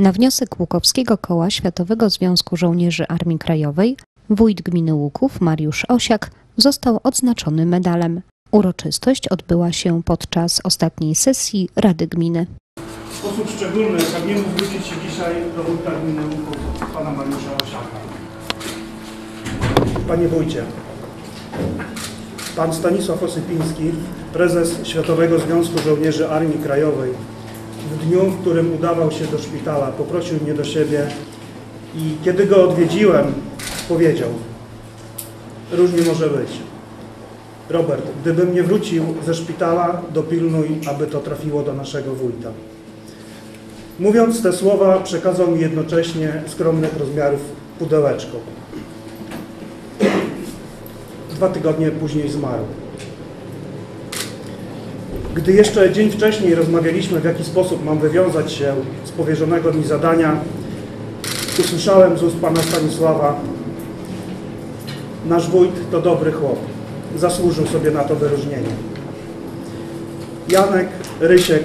Na wniosek Łukowskiego Koła Światowego Związku Żołnierzy Armii Krajowej wójt gminy Łuków Mariusz Osiak został odznaczony medalem. Uroczystość odbyła się podczas ostatniej sesji Rady Gminy. W sposób szczególny pragnę zwrócić się dzisiaj do wójta gminy Łuków, pana Mariusza Osiaka. Panie wójcie, pan Stanisław Osypiński, prezes Światowego Związku Żołnierzy Armii Krajowej, w dniu, w którym udawał się do szpitala, poprosił mnie do siebie i kiedy go odwiedziłem, powiedział, różnie może być. Robert, gdybym nie wrócił ze szpitala, dopilnuj, aby to trafiło do naszego wójta. Mówiąc te słowa, przekazał mi jednocześnie skromnych rozmiarów pudełeczko. Dwa tygodnie później zmarł. Gdy jeszcze dzień wcześniej rozmawialiśmy, w jaki sposób mam wywiązać się z powierzonego mi zadania, usłyszałem z ust pana Stanisława, nasz wójt to dobry chłop. Zasłużył sobie na to wyróżnienie. Janek, Rysiek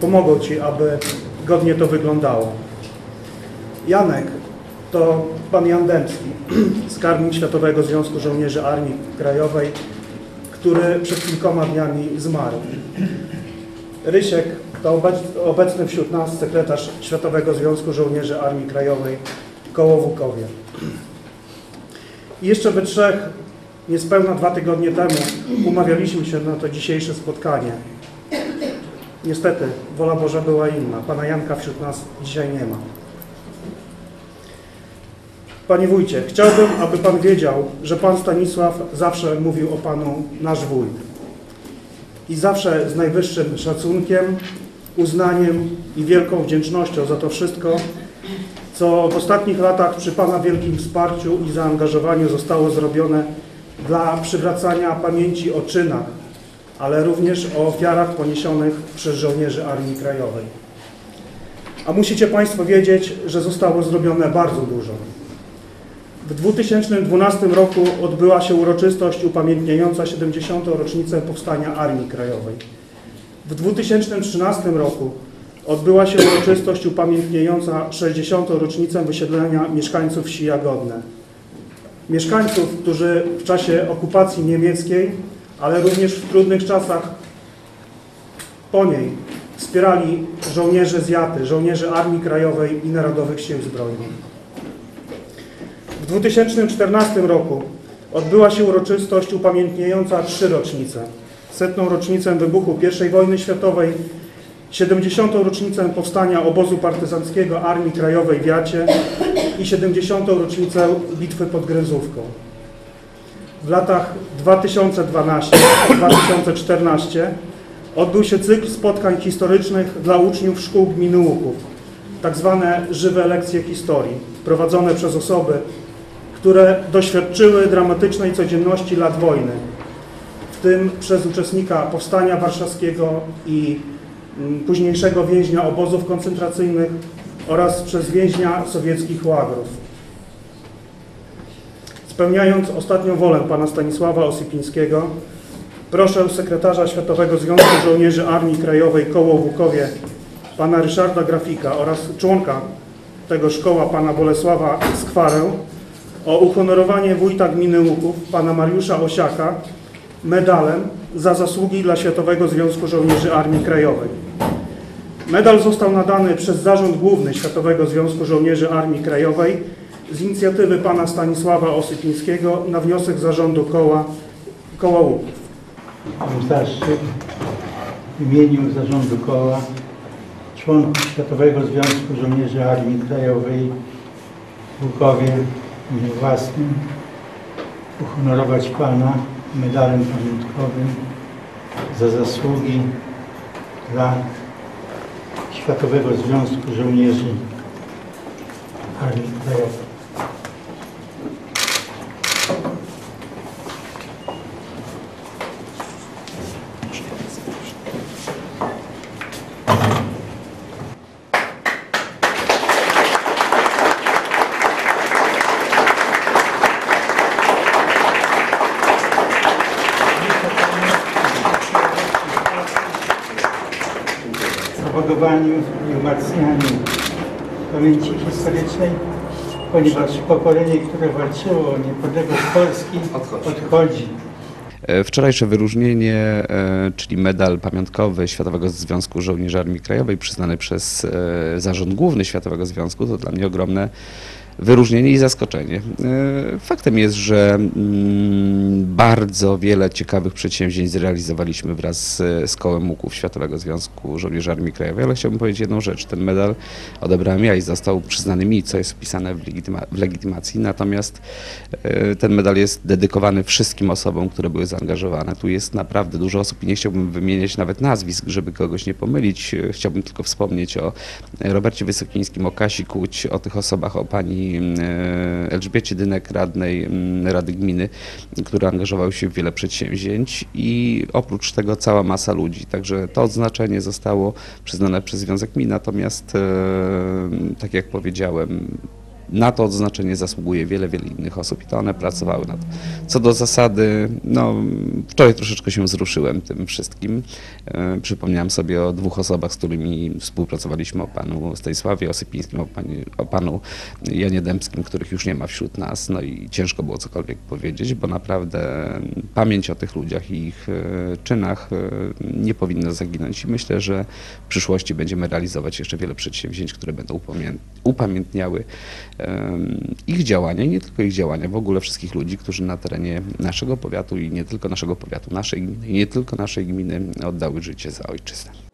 pomogą Ci, aby godnie to wyglądało. Janek to pan Jan Dębski, skarbnik Światowego Związku Żołnierzy Armii Krajowej, który przed kilkoma dniami zmarł. Rysiek to obecny wśród nas sekretarz Światowego Związku Żołnierzy Armii Krajowej koło Wukowie. I jeszcze we trzech, niespełna dwa tygodnie temu, umawialiśmy się na to dzisiejsze spotkanie. Niestety, wola Boża była inna. Pana Janka wśród nas dzisiaj nie ma. Panie wójcie, chciałbym, aby pan wiedział, że pan Stanisław zawsze mówił o panu nasz wójt. I zawsze z najwyższym szacunkiem, uznaniem i wielką wdzięcznością za to wszystko, co w ostatnich latach przy pana wielkim wsparciu i zaangażowaniu zostało zrobione dla przywracania pamięci o czynach, ale również o ofiarach poniesionych przez żołnierzy Armii Krajowej. A musicie Państwo wiedzieć, że zostało zrobione bardzo dużo. W 2012 roku odbyła się uroczystość upamiętniająca 70. rocznicę powstania Armii Krajowej. W 2013 roku odbyła się uroczystość upamiętniająca 60. rocznicę wysiedlenia mieszkańców wsi Jagodne. Mieszkańców, którzy w czasie okupacji niemieckiej, ale również w trudnych czasach po niej wspierali żołnierze z Jaty, żołnierzy Armii Krajowej i Narodowych Sił Zbrojnych. W 2014 roku odbyła się uroczystość upamiętniająca trzy rocznice. Setną rocznicę wybuchu I wojny światowej, 70. rocznicę powstania obozu partyzanckiego Armii Krajowej w Jacie i 70. rocznicę bitwy pod Gręzówką. W latach 2012-2014 odbył się cykl spotkań historycznych dla uczniów szkół gminy Łuków, tak zwane żywe lekcje historii, prowadzone przez osoby, które doświadczyły dramatycznej codzienności lat wojny, w tym przez uczestnika Powstania Warszawskiego i mm, późniejszego więźnia obozów koncentracyjnych oraz przez więźnia sowieckich łagrów. Spełniając ostatnią wolę pana Stanisława Osypińskiego, proszę sekretarza Światowego Związku Żołnierzy Armii Krajowej Koło Łukowie, pana Ryszarda Grafika oraz członka tego szkoła, pana Bolesława Skwarę, o uhonorowanie wójta gminy Łuków, pana Mariusza Osiaka, medalem za zasługi dla Światowego Związku Żołnierzy Armii Krajowej. Medal został nadany przez Zarząd Główny Światowego Związku Żołnierzy Armii Krajowej z inicjatywy pana Stanisława Osypińskiego na wniosek zarządu koła, koła Łuków. Mam zaszczyt w imieniu zarządu koła, członków Światowego Związku Żołnierzy Armii Krajowej w Łukowie imieniu własnym uhonorować Pana medalem pamiątkowym za zasługi dla Światowego Związku Żołnierzy Armii Krajowej. Propagowaniu i umacnianiu pamięci historycznej, ponieważ pokolenie, które walczyło o niepodległość Polski, odchodzi. E, Wczorajsze wyróżnienie, e, czyli medal pamiątkowy Światowego Związku Żołnierzy Armii Krajowej, przyznany przez e, Zarząd Główny Światowego Związku, to dla mnie ogromne wyróżnienie i zaskoczenie. E, Faktem jest, że mm, bardzo wiele ciekawych przedsięwzięć zrealizowaliśmy wraz z, Kołem Łuków Światowego Związku Żołnierzy Armii Krajowej, ale chciałbym powiedzieć jedną rzecz. Ten medal odebrałem ja i został przyznany mi, co jest wpisane w, legityma- w legitymacji, natomiast e, ten medal jest dedykowany wszystkim osobom, które były zaangażowane. Tu jest naprawdę dużo osób i nie chciałbym wymieniać nawet nazwisk, żeby kogoś nie pomylić. E, Chciałbym tylko wspomnieć o Robercie Wysokińskim, o Kasi Kuć, o tych osobach, o pani e, Elżbiecie Dynek, radnej m, Rady Gminy, która angażowała się w wiele przedsięwzięć i oprócz tego cała masa ludzi. Także to odznaczenie zostało przyznane przez Związek Gmin, natomiast e, tak jak powiedziałem, na to odznaczenie zasługuje wiele, wiele innych osób i to one pracowały nad. Co do zasady, no wczoraj troszeczkę się wzruszyłem tym wszystkim. E, przypomniałem sobie o dwóch osobach, z którymi współpracowaliśmy, o panu Stanisławie Osypińskim, o, pani, o panu Janie Dębskim, których już nie ma wśród nas, no i ciężko było cokolwiek powiedzieć, bo naprawdę pamięć o tych ludziach i ich e, czynach e, nie powinna zaginąć i myślę, że w przyszłości będziemy realizować jeszcze wiele przedsięwzięć, które będą upamię- upamiętniały ich działania nie tylko ich działania, w ogóle wszystkich ludzi, którzy na terenie naszego powiatu i nie tylko naszego powiatu, naszej gminy nie tylko naszej gminy oddały życie za ojczyznę.